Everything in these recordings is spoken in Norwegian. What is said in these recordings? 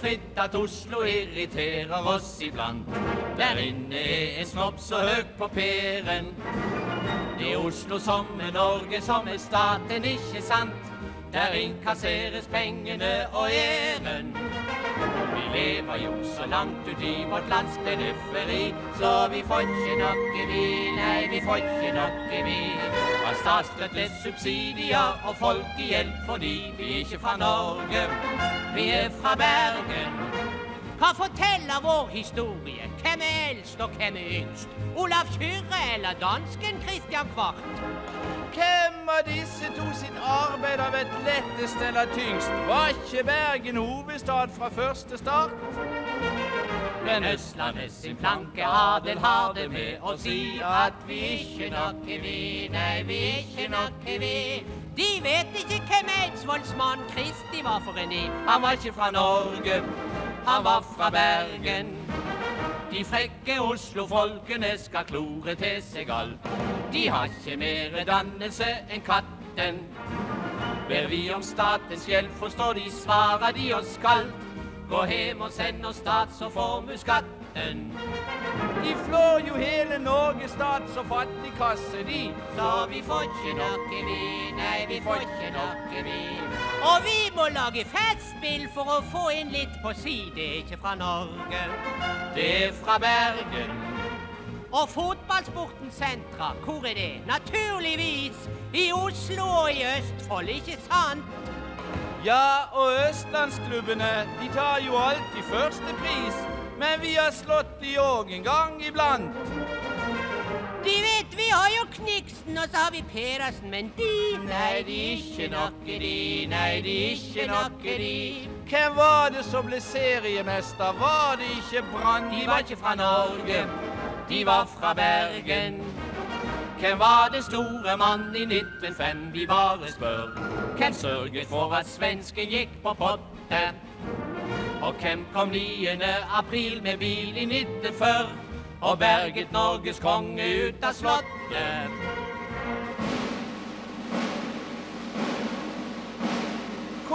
fritt at Oslo irriterer oss iblant. Der inne er en snobb så høyt på pæren. Det er Oslo som er Norge, som er staten, ikke sant? Der innkasseres pengene og æren. Vi lever jo så langt ut i vårt lands periferi, så vi får ikke noe i nei, vi får ikke i vi. Av statsstøtte, subsidier og folkehjelp fordi vi ikke fra Norge, vi er fra Bergen. Hva forteller vår historie? Hvem er eldst og hvem er yngst? Olav Kyrre eller dansken Christian Kvart? Hvem av disse to sitt arbeid har vært lettest eller tyngst? Var ikke Bergen hovedstad fra første start? Men Østlandet sin planke adel har det med å si at vi ikke nok er vi, nei, vi ikke nok er vi. De vet ikke hvem Eidsvollsmannen Kristi var for en i. Han var ikke fra Norge, han var fra Bergen. De frekke Oslo-folkene skal klore til seg alt. De har ikke mer dannelse enn katten. Ber vi om statens hjelp, forstår de svarer de oss kaldt. Gå hjem og send oss stats- og formuesskatten. De flår jo hele Norges stats- og fattigkasse, de. Så vi får ikke noe vi, nei, vi får ikke noe vi. Og vi må lage festspill for å få inn litt på si. Det er ikke fra Norge. Det er fra Bergen. Og fotballsportens sentra, hvor er det? Naturligvis i Oslo og i Østfold, ikke sant? Ja, og østlandsklubbene, de tar jo alltid første pris. Men vi har slått de òg en gang iblant. De vet vi har jo Kniksen, og så har vi Pedersen, men de Nei, de er ikke noe de, nei, de er ikke noe de. Hvem var det som ble seriemester? Var det ikke Brann? De var ikke fra Norge, de var fra Bergen. Hvem var den store mann i 1905? Vi bare spør. Hvem sørget for at svensken gikk på potte? Og hvem kom 9. april med bil i 1940 og berget Norges konge ut av slottet?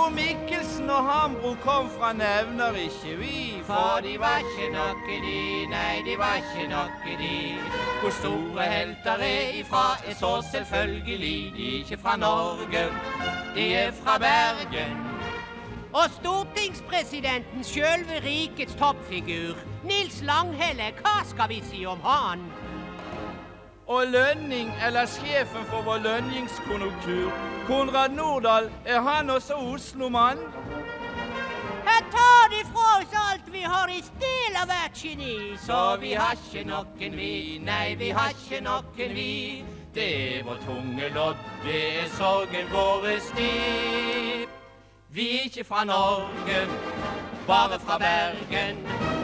Hvor Mikkelsen og Hambro kom fra, nevner ikke vi. For de var ikke noe de, nei, de var ikke noe de. Hvor store helter er ifra, er så selvfølgelig de ikke fra Norge. De er fra Bergen. Og stortingspresidenten, sjølve rikets toppfigur, Nils Langhelle, hva skal vi si om han? Og Lønning, eller sjefen for vår lønningskonjunktur, Konrad Nordahl, er han også Oslo-mann? Her tar de fra oss alt vi har i stil av hvert geni. Så vi har ikke noen vi, nei, vi har ikke noen vi. Det er vår tunge lodd, det er sorgen vår sti. Vi er ikke fra Norge, bare fra Bergen.